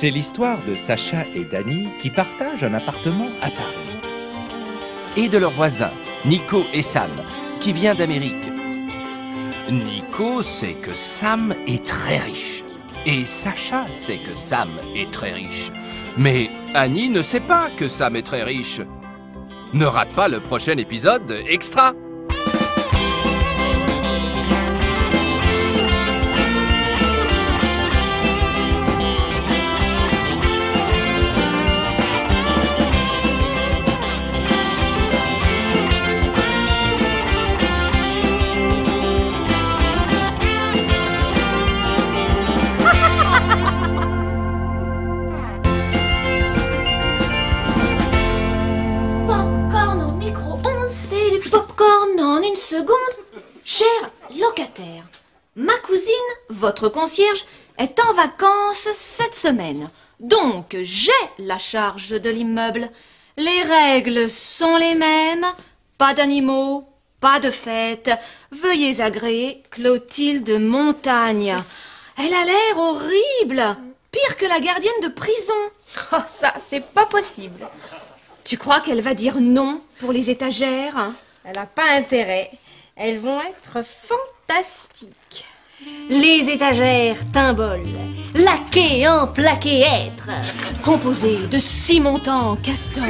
C'est l'histoire de Sacha et Dany qui partagent un appartement à Paris. Et de leurs voisins, Nico et Sam, qui vient d'Amérique. Nico sait que Sam est très riche. Et Sacha sait que Sam est très riche. Mais Annie ne sait pas que Sam est très riche. Ne rate pas le prochain épisode extra votre concierge, est en vacances cette semaine. Donc, j'ai la charge de l'immeuble. Les règles sont les mêmes. Pas d'animaux, pas de fête. Veuillez agréer Clotilde Montagne. Elle a l'air horrible. Pire que la gardienne de prison. Oh, ça, c'est pas possible. Tu crois qu'elle va dire non pour les étagères? Elle a pas intérêt. Elles vont être fantastiques. Les étagères Timbol, laquées en plaqué être, composées de six montants castor,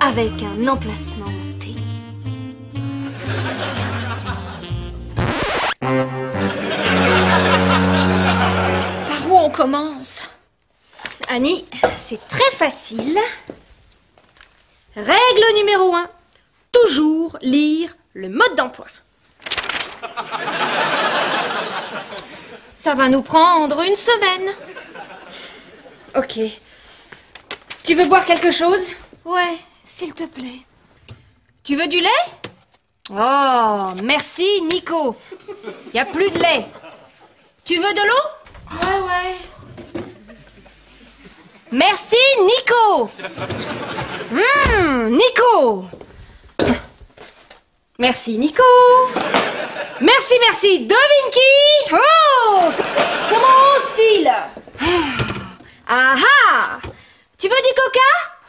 avec un emplacement T. Par où on commence? Annie, c'est très facile. Règle numéro 1. Toujours lire le mode d'emploi. Ça va nous prendre une semaine. Ok. Tu veux boire quelque chose? Ouais, s'il te plaît. Tu veux du lait? Oh, merci Nico. Y a plus de lait. Tu veux de l'eau? Ouais, ouais. Merci Nico. Hum, Nico. Merci Nico. Merci, merci. Devine qui Oh Comment ose-t-il? Ah ah Tu veux du coca?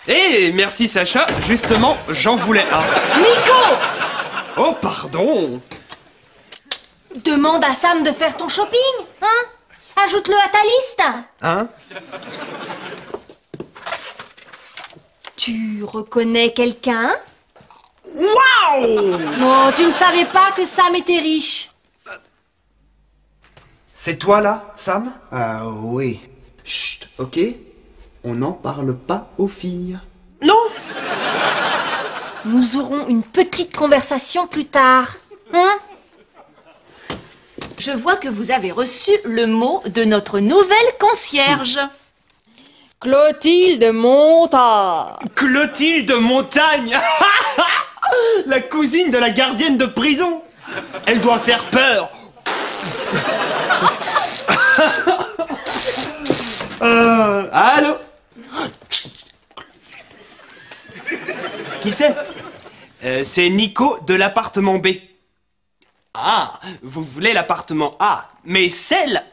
Eh, merci Sacha, justement, j'en voulais un. Nico. Oh, pardon. Demande à Sam de faire ton shopping, hein? Ajoute-le à ta liste. Hein? Tu reconnais quelqu'un? Waouh Non, tu ne savais pas que Sam était riche. C'est toi là, Sam? Ah oui. Chut, ok On n'en parle pas aux filles. Non Nous aurons une petite conversation plus tard. Hein? Je vois que vous avez reçu le mot de notre nouvelle concierge. Clotilde Montard. Clotilde Montagne La cousine de la gardienne de prison Elle doit faire peur euh, Allô Qui c'est Euh, C'est Nico de l'appartement B. Ah, vous voulez l'appartement A, mais celle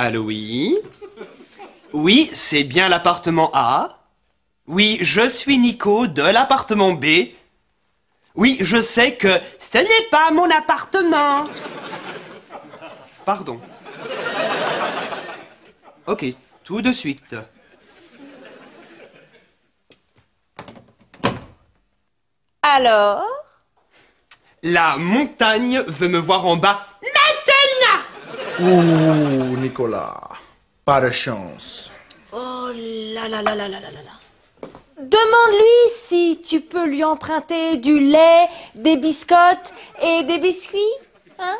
Allô, oui Oui, c'est bien l'appartement A. Oui, je suis Nico de l'appartement B. Oui, je sais que ce n'est pas mon appartement. Pardon. Ok, tout de suite. Alors? La montagne veut me voir en bas. Ouh, Nicolas. Pas de chance. Oh là là là là là là là là. Demande-lui si tu peux lui emprunter du lait, des biscottes et des biscuits. Hein?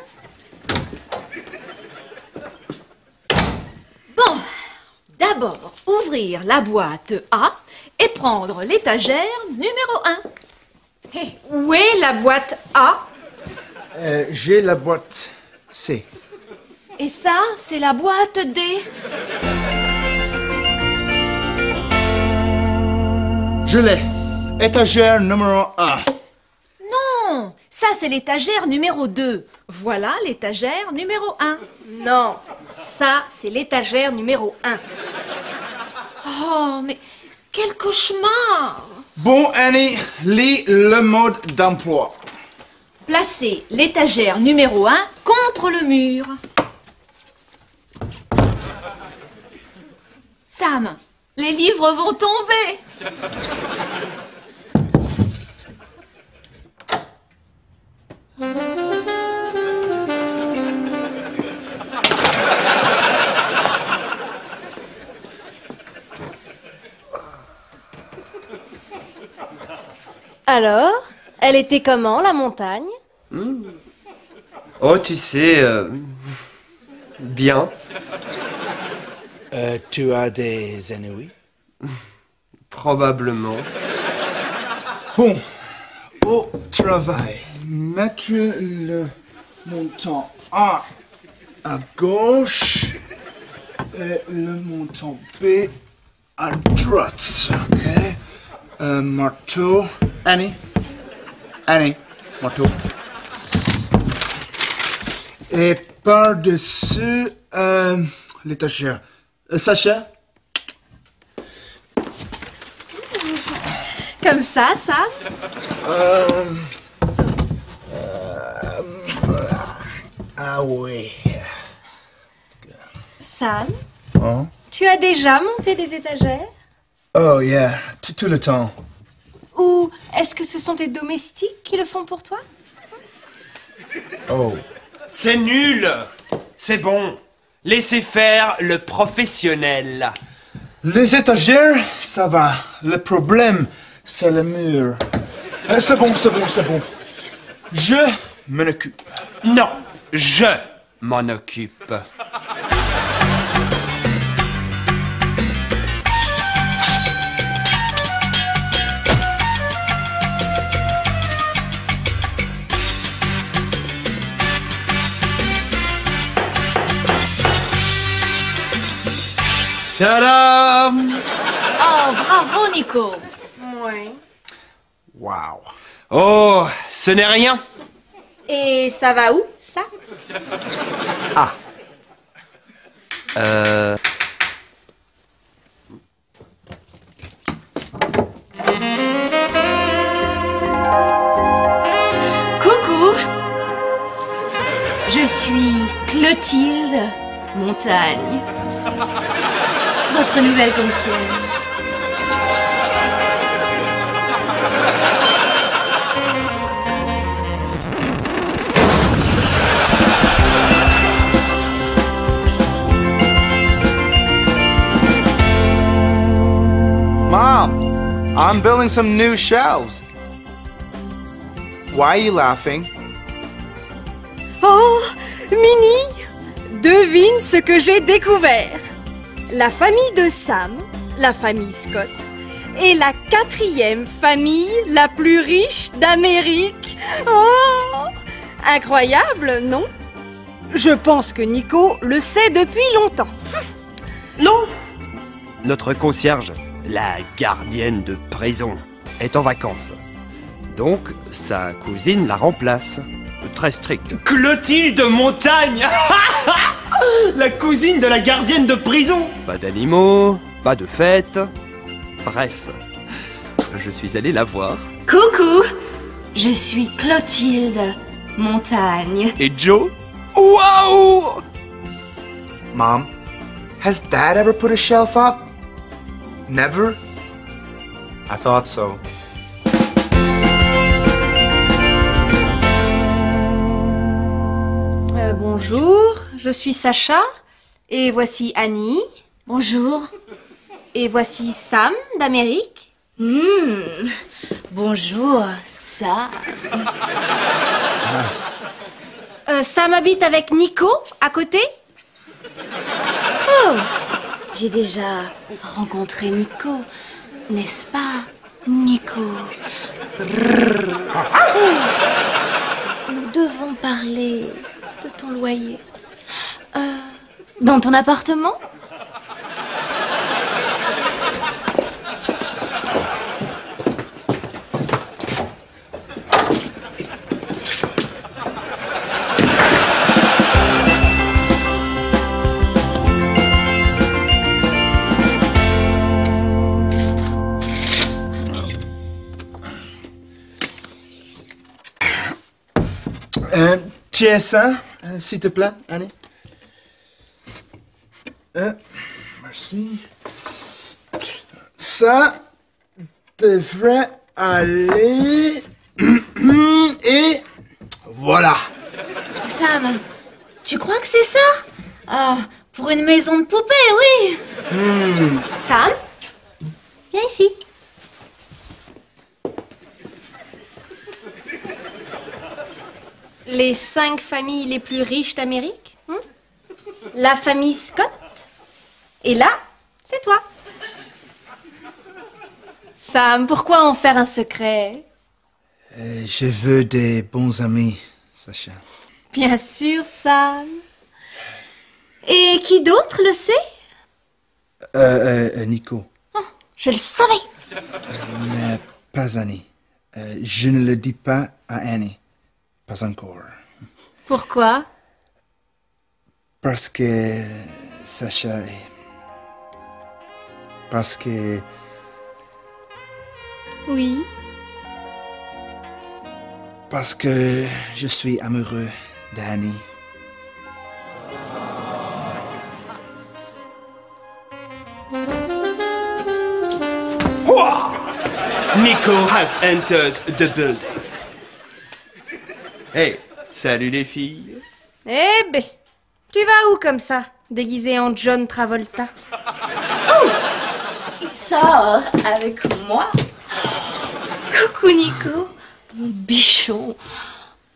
Bon, d'abord ouvrir la boîte A et prendre l'étagère numéro 1. Eh, Où est la boîte A? Euh, J'ai la boîte C. Et ça, c'est la boîte D. Je l'ai. Étagère numéro 1. Non, Ça, c'est l'étagère numéro 2. Voilà l'étagère numéro 1. Non, ça, c'est l'étagère numéro 1. Oh, mais quel cauchemar Bon, Annie, lis le mode d'emploi. Placez l'étagère numéro 1 contre le mur. Sam, les livres vont tomber. Alors, elle était comment, la montagne? Oh, tu sais, euh, bien. Euh, tu as des ennemis? Probablement. Bon, au travail, mettre le montant A à gauche et le montant B à droite, ok Un marteau. Annie Annie, marteau. Et par-dessus euh, l'étagère. Euh, Sacha? Comme ça, ça Ah oui. Sam, Hein? tu as déjà monté des étagères? Oh yeah, tout tout le temps. Ou est-ce que ce sont tes domestiques qui le font pour toi? Oh. C'est nul C'est bon. Laissez faire le professionnel. Les étagères, ça va. Le problème, c'est le mur. Euh, C'est bon, c'est bon, c'est bon. Je m'en occupe. Non, je m'en occupe. Tadam Oh, bravo, Nico. Oui. Wow. Oh, ce n'est rien. Et ça va où, ça? Euh... Coucou. Je suis Clotilde Montagne. Votre nouvelle concierge. Mom, I'm building some new shelves. Why are you laughing? Oh, Minnie, devine ce que j'ai découvert. La famille de Sam, la famille Scott, est la quatrième famille la plus riche d'Amérique. Oh, incroyable, non? Je pense que Nico le sait depuis longtemps. Non Notre concierge, la gardienne de prison, est en vacances. Donc, sa cousine la remplace. Très stricte. Clotilde Montagne La cousine de la gardienne de prison Pas d'animaux, pas de fête. Bref, je suis allé la voir. Coucou. Je suis Clotilde Montagne. Et Joe Waouh Mom, has Dad ever put a shelf up? Never? I thought so. Bonjour, je suis Sacha, et voici Annie, Bonjour. et voici Sam d'Amérique. Hmm. Bonjour, ça. Euh, Sam habite avec Nico à côté Oh, j'ai déjà rencontré Nico, n'est-ce pas, Nico? Nous loyer. Euh, dans ton appartement? Euh, Un euh, s'il te plaît, Annie. Euh, merci. Ça devrait aller. Et voilà. Sam, tu crois que c'est ça? Ah, pour une maison de poupée, oui. Sam, viens ici. Les cinq familles les plus riches d'Amérique hein? La famille Scott. Et là, c'est toi. Sam, pourquoi en faire un secret? Euh, je veux des bons amis, Sacha. Bien sûr, Sam. Et qui d'autre le sait? Euh, euh, euh, Nico, Je le savais. mais pas Annie. Je ne le dis pas à Annie. Pas encore. Pourquoi? Parce que Sacha est... Parce que... Oui. Parce que je suis amoureux d'Annie. Nico has entered the building. Hey, salut les filles. Eh ben, tu vas où comme ça, déguisé en John Travolta? Sors avec moi? Coucou Nico, mon bichon.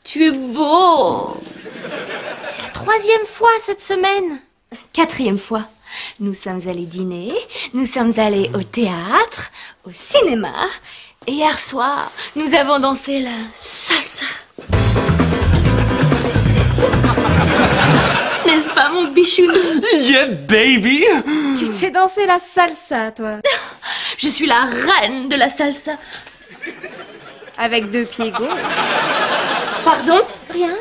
Tu es beau. C'est la troisième fois cette semaine. Quatrième fois. Nous sommes allés dîner, nous sommes allés au théâtre, au cinéma, hier soir, nous avons dansé la salsa. N'est-ce pas mon bichou? Yeah, baby. Tu sais danser la salsa, toi? Je suis la reine de la salsa. Avec deux pieds gauches. Pardon? Rien.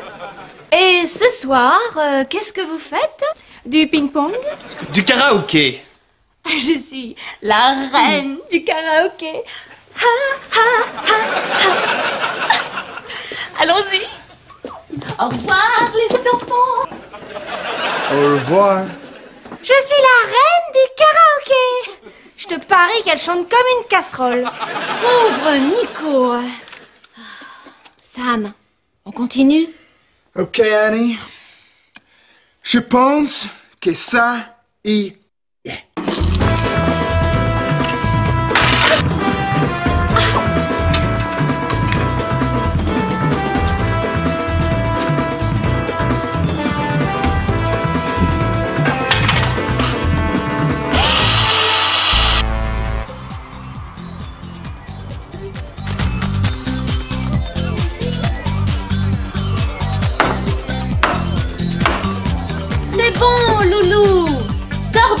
Et ce soir, euh, qu'est-ce que vous faites? Du ping-pong Du karaoké. Je suis la reine du karaoké. Allons-y. Au revoir les enfants. Au revoir. Je suis la reine du karaoké Je te parie qu'elle chante comme une casserole. Pauvre Nico. Sam, on continue? Ok, Annie. Je pense que ça y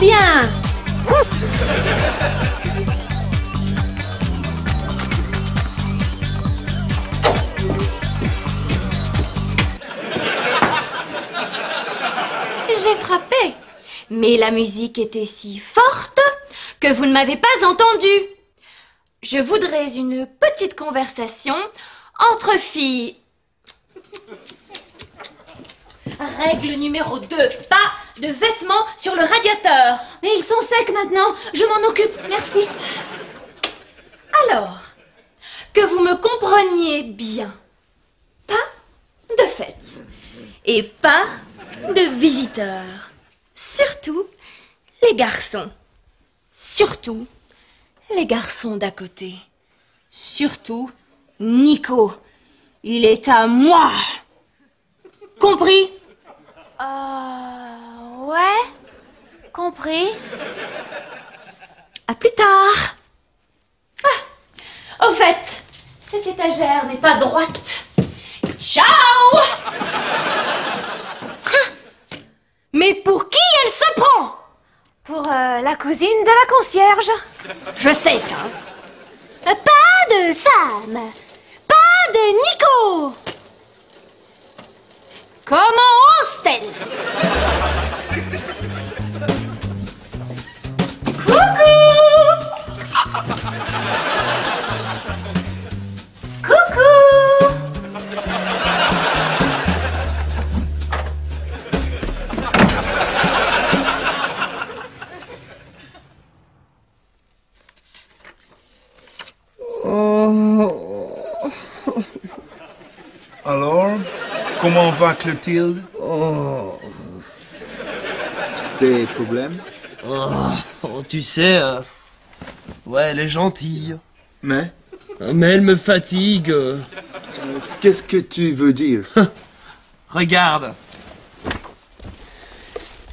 bien. J'ai frappé, mais la musique était si forte que vous ne m'avez pas entendu. Je voudrais une petite conversation entre filles. Règle numéro 2. Pas de vêtements sur le radiateur. Mais ils sont secs maintenant. Je m'en occupe. Merci. Alors, que vous me compreniez bien. Pas de fête. Et pas de visiteurs. Surtout les garçons. Surtout les garçons d'à côté. Surtout Nico. Il est à moi. Compris? Euh. Ouais. Compris. À plus tard. Ah. Au fait, cette étagère n'est pas droite. Ciao Mais pour qui elle se prend? Pour euh, la cousine de la concierge. Je sais ça. Pas de Sam. Pas de Nico. Comment ose-t-elle? Alors, comment va Clotilde? Oh. Des problèmes Oh, tu sais, euh, ouais, elle est gentille. Mais Mais elle me fatigue. euh. qu'est-ce que tu veux dire? Regarde.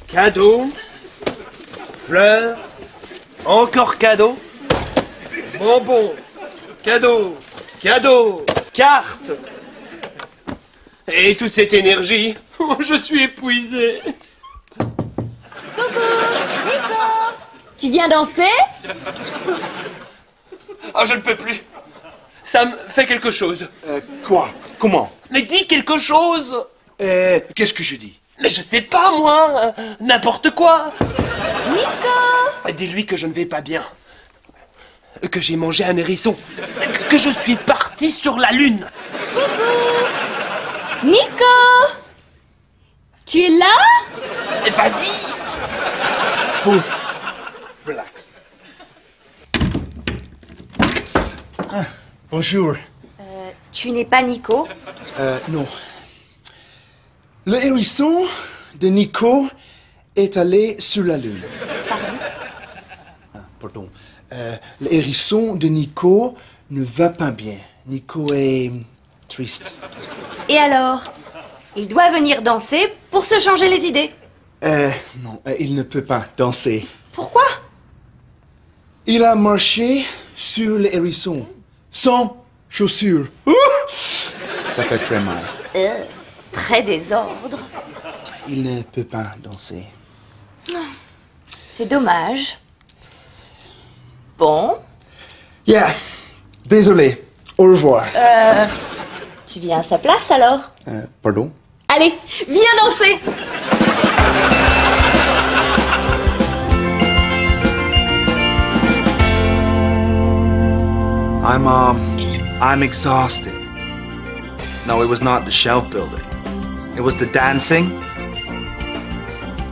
Cadeau. Fleurs. Encore cadeau. Bonbon. Cadeau. Cadeau. Carte. Et toute cette énergie. Oh, je suis épuisé. Tu viens danser Oh, je ne peux plus. Sam, fais quelque chose. Euh, Quoi? Comment? Mais dis quelque chose. euh, Qu'est-ce que je dis? Mais je sais pas, moi. euh, N'importe quoi. Nico Dis-lui que je ne vais pas bien. Que j'ai mangé un hérisson. Que je suis parti sur la lune. Nico Tu es là? Vas-y Relax. Ah, bonjour. Tu n'es pas Nico? Euh, non. Le hérisson de Nico est allé sur la lune. Ah, pardon. Euh, le hérisson de Nico ne va pas bien. Nico est triste. Et alors? Il doit venir danser pour se changer les idées. Euh, non, euh, il ne peut pas danser. Pourquoi? Il a marché sur le hérisson, sans chaussures. Ouh Ça fait très mal. Très désordre. Il ne peut pas danser. C'est dommage. Bon, Yeah, désolé. Au revoir. tu viens à sa place alors? Euh, pardon? Allez, viens danser I'm, um, I'm exhausted. No, it was not the shelf building. It was the dancing.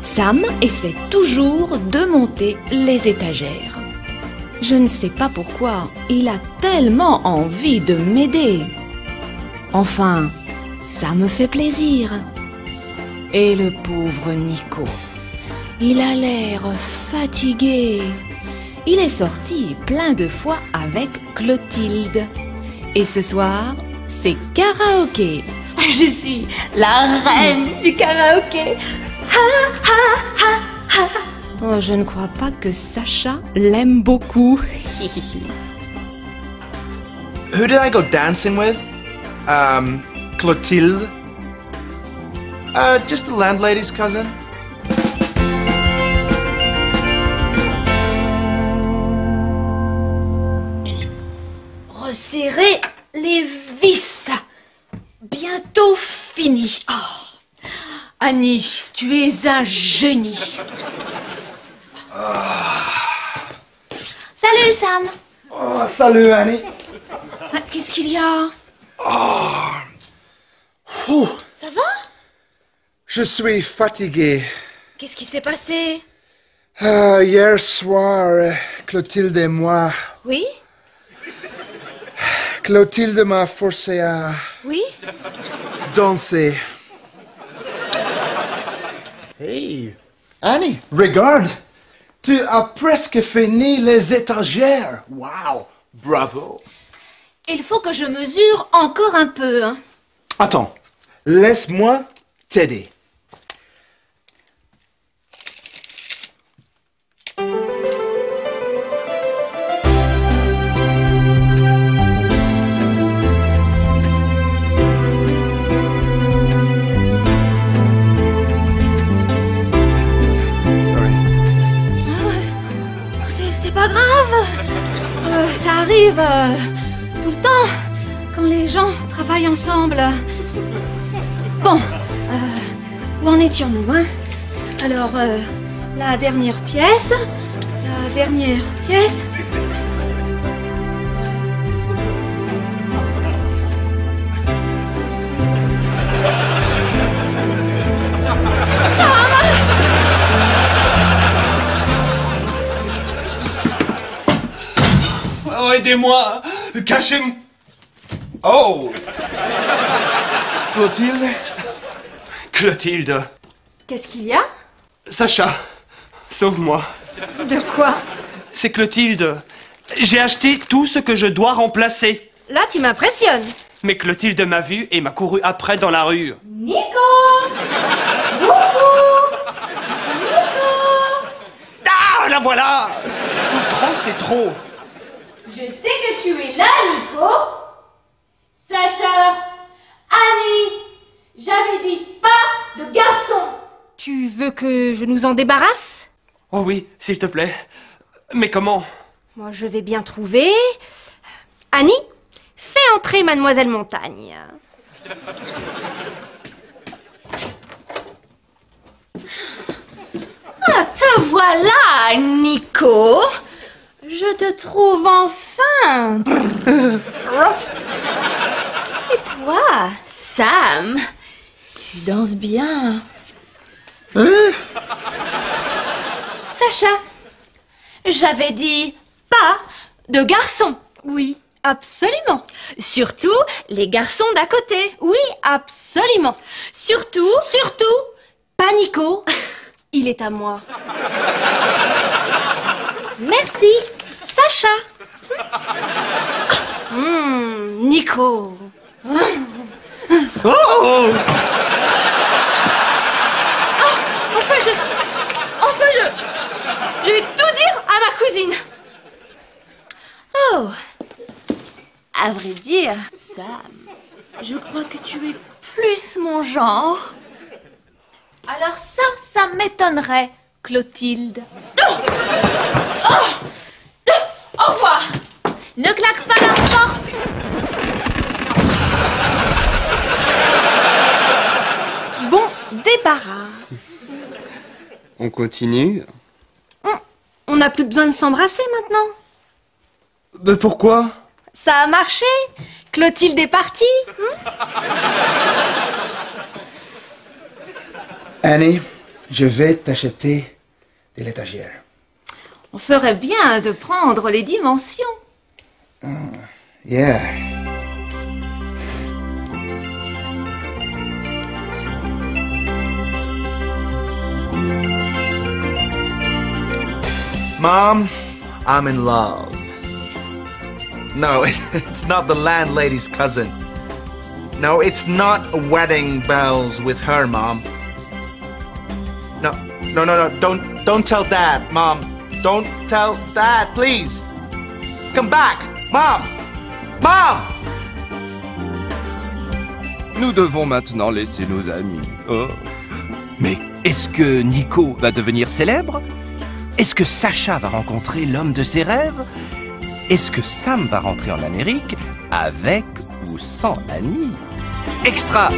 Sam essaie toujours de monter les étagères. Je ne sais pas pourquoi, il a tellement envie de m'aider. Enfin, ça me fait plaisir. Et le pauvre Nico, il a l'air fatigué. Il est sorti plein de fois avec Clotilde. Et ce soir, c'est karaoké. Je suis la reine du karaoké. Oh, je ne crois pas que Sacha l'aime beaucoup. Who did I go dancing with? Um, Clotilde. Uh, just the landlady's cousin. Resserrez les vis. Bientôt fini. Oh. Annie, tu es un génie. Salut Sam Oh, salut Annie. Ah, Qu'est-ce qu'il y a? Ouh, Ça va? Je suis fatigué. Qu'est-ce qui s'est passé? Euh, hier soir, Clotilde et moi. Oui? Clotilde m'a forcé à Oui? danser. Hey, Annie, regarde. Tu as presque fini les étagères. Wow, bravo. Il faut que je mesure encore un peu. hein. Attends, laisse-moi t'aider. Ça arrive euh, tout le temps quand les gens travaillent ensemble. Bon, euh, où en étions-nous hein? Alors, euh, la dernière pièce. La dernière pièce. Aidez-moi Cachez-moi Oh Clotilde Clotilde. Qu'est-ce qu'il y a? Sacha, sauve-moi. De quoi? C'est Clotilde. J'ai acheté tout ce que je dois remplacer. Là, tu m'impressionnes. Mais Clotilde m'a vu et m'a couru après dans la rue. Ah, la voilà Trop, c'est trop. Je sais que tu es là, Nico. Sacha, Annie, j'avais dit pas de garçon. Tu veux que je nous en débarrasse? Oh oui, s'il te plaît. Mais comment? Moi, je vais bien trouver. Annie, fais entrer Mademoiselle Montagne. Ah, te voilà, Nico. Je te trouve enfin. Et toi, Sam, tu danses bien. Sacha, j'avais dit pas de garçon. Oui, absolument. Surtout les garçons d'à côté. Oui, absolument. Surtout, surtout, pas Nico. Il est à moi. Merci, Sacha. Hmm, Nico. Oh Enfin, je. Enfin, je. Je vais tout dire à ma cousine. Oh. À vrai dire, Sam, je crois que tu es plus mon genre. Alors ça, ça m'étonnerait, Clotilde. Au revoir. Ne claque pas la porte Bon débarras. On continue On n'a plus besoin de s'embrasser maintenant. Mais pourquoi? Ça a marché? Clotilde est partie. Annie, je vais t'acheter de l'étagère. On ferait bien de prendre les dimensions. Yeah. Mom, I'm in love. No, it's not the landlady's cousin. No, it's not wedding bells with her, Mom. No, no, no, no, don't, don't tell Dad, Mom. Don't tell Dad, please. Come back, Mom! Mom! Nous devons maintenant laisser nos amis. Oh. Mais est-ce que Nico va devenir célèbre? Est-ce que Sacha va rencontrer l'homme de ses rêves? Est-ce que Sam va rentrer en Amérique avec ou sans Annie? Extra